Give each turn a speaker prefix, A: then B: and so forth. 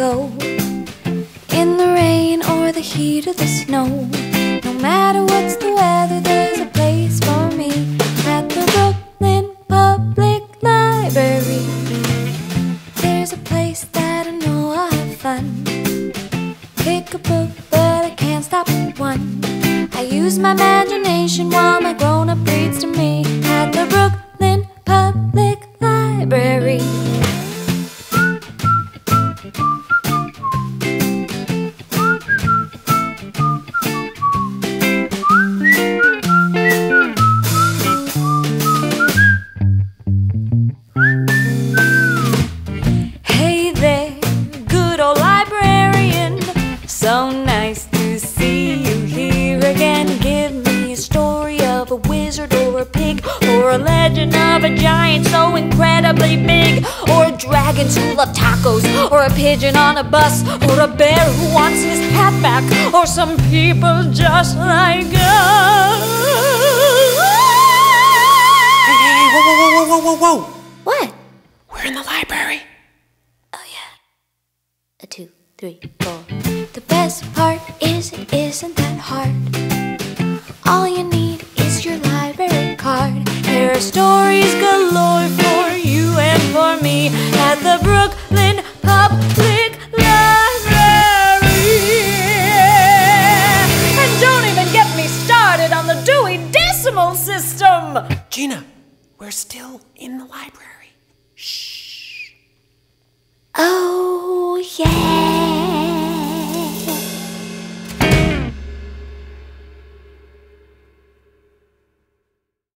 A: go. In the rain or the heat of the snow, no matter what's the weather, there's a place for me at the Brooklyn Public Library. There's a place that I know I'll have fun. Pick a book, but I can't stop at one. I use my imagination while my grown up reads to me at the So nice to see you here again. Give me a story of a wizard or a pig, or a legend of a giant so incredibly big, or a dragon who loved tacos, or a pigeon on a bus, or a bear who wants his hat back, or some people just like us.
B: Hey, hey, hey, whoa, whoa, whoa, whoa, whoa, whoa, whoa!
A: What?
B: We're in the library.
A: Oh yeah. A two, three, four. The best part is it isn't that hard. All you need is your library card. There are stories galore for you and for me at the Brooklyn Public Library. And don't even get me started on the Dewey Decimal System.
B: Jeanna, we're still in the library.